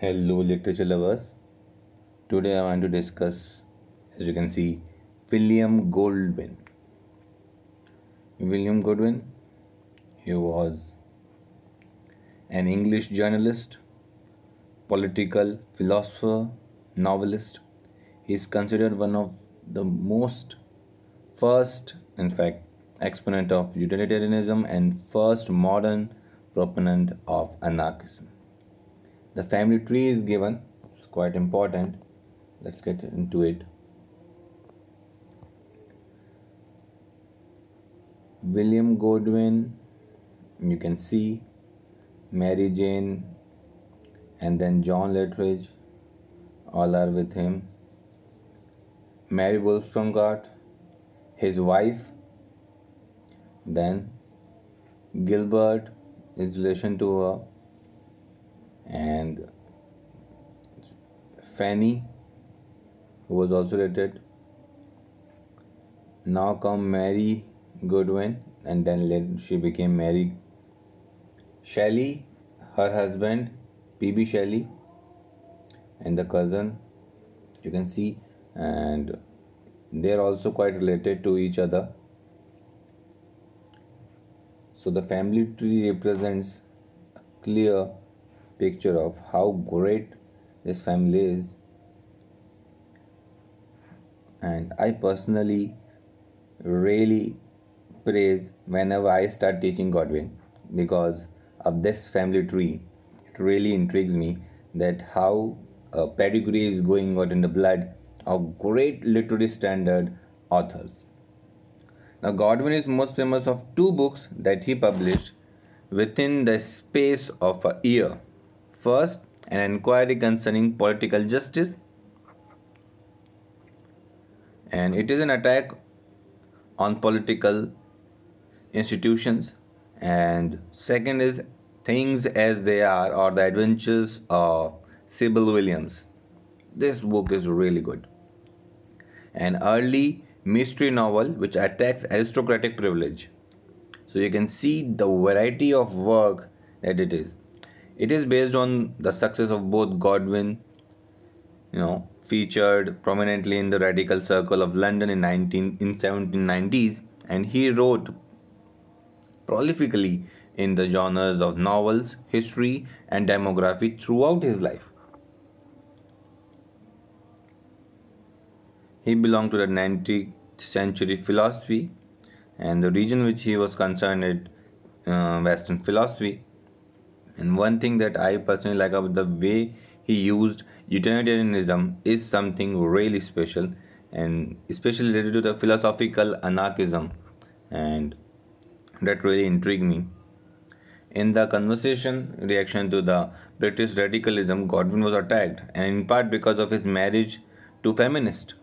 Hello, literature lovers. Today I want to discuss, as you can see, William Godwin. William Godwin, he was an English journalist, political philosopher, novelist. He is considered one of the most first, in fact, exponent of utilitarianism and first modern proponent of anarchism. The family tree is given, it's quite important. Let's get into it. William Godwin, you can see Mary Jane, and then John Luttrell, all are with him. Mary Wollstonecraft, his wife, then Gilbert in relation to her, and Fanny, who was also related. Now come Mary Godwin, and then she became Mary Shelley, her husband P.B. Shelley, and the cousin. You can see, and they're also quite related to each other. So the family tree represents a clear picture of how great this family is. And I personally really praise whenever I start teaching Godwin because of this family tree. It really intrigues me that how a pedigree is going out in the blood of great literary standard authors. Now, Godwin is most famous of two books that he published within the space of a year. First, an inquiry concerning political justice, and it is an attack on political institutions. And second is Things as They Are or The Adventures of Caleb Williams. This book is really good. An early mystery novel which attacks aristocratic privilege. So you can see the variety of work that it is. It is based on the success of both Godwin, you know, featured prominently in the radical circle of London in 19 in 1790s, and he wrote prolifically in the genres of novels, history, and demography throughout his life. He belonged to the 19th century philosophy, and the region which he was concerned uh, Western philosophy. And one thing that I personally like about the way he used utilitarianism is something really special, and especially related to the philosophical anarchism, and that really intrigued me. In the conversation reaction to the British radicalism, Godwin was attacked, and in part because of his marriage to feminist.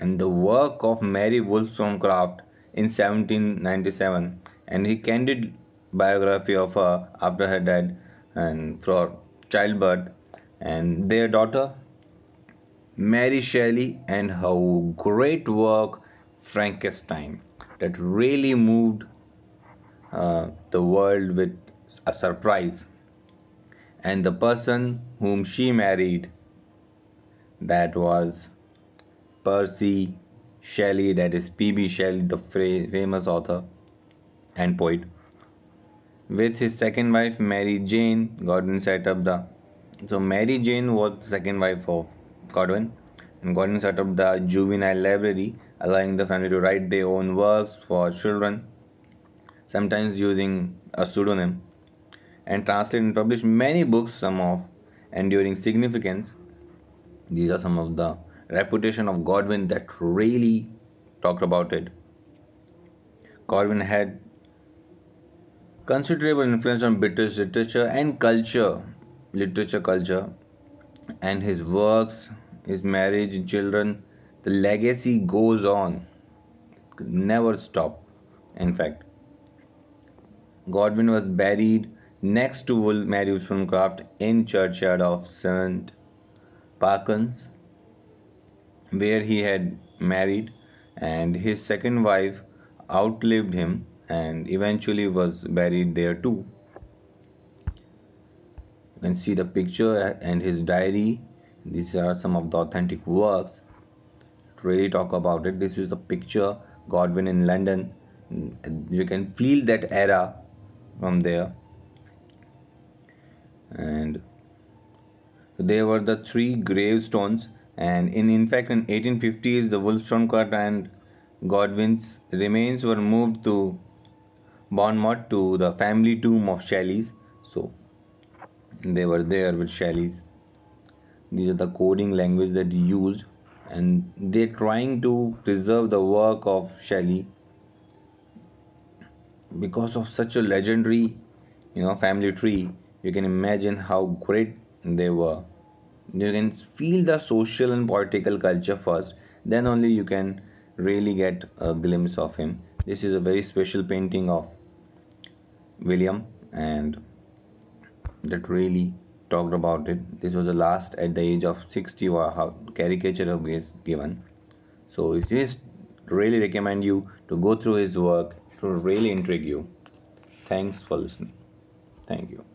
and the work of Mary Wollstonecraft in 1797 and he candid biography of her after her death and for childbirth and their daughter Mary Shelley and her great work Frankenstein that really moved uh, the world with a surprise and the person whom she married that was Percy Shelley, that is P.B. Shelley, the famous author and poet. With his second wife, Mary Jane, Godwin set up the. So, Mary Jane was the second wife of Godwin, and Godwin set up the juvenile library, allowing the family to write their own works for children, sometimes using a pseudonym, and translate and publish many books, some of enduring significance. These are some of the reputation of Godwin that really talked about it. Godwin had considerable influence on British literature and culture, literature culture, and his works, his marriage, children, the legacy goes on, never stop. In fact, Godwin was buried next to Wool Mary Wollstonecraft in churchyard of St. Pancras where he had married, and his second wife outlived him and eventually was buried there too. you can see the picture and his diary. These are some of the authentic works. To really talk about it. This is the picture godwin in london. You can feel that era from there. And there were the three gravestones. And in in fact in 1850s the wollstonecraft and godwin's remains were moved to bournemouth to the family tomb of shelley's. So they were there with shelley's. These are the coding language that used. And they're trying to preserve the work of shelley because of such a legendary you know family tree. You can imagine how great they were. You can feel the social and political culture first. Then only you can really get a glimpse of him. This is a very special painting of william and that really talked about it. This was the last at the age of 60 or how caricature of is given. So it is really recommend you to go through his work. To really intrigue you. Thanks for listening. Thank you